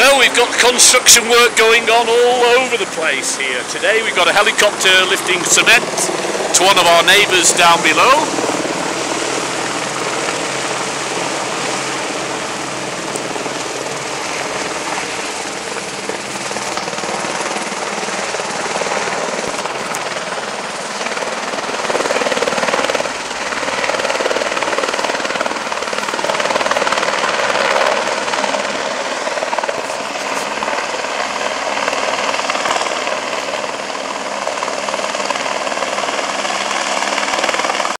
Well, we've got construction work going on all over the place here. Today we've got a helicopter lifting cement to one of our neighbours down below.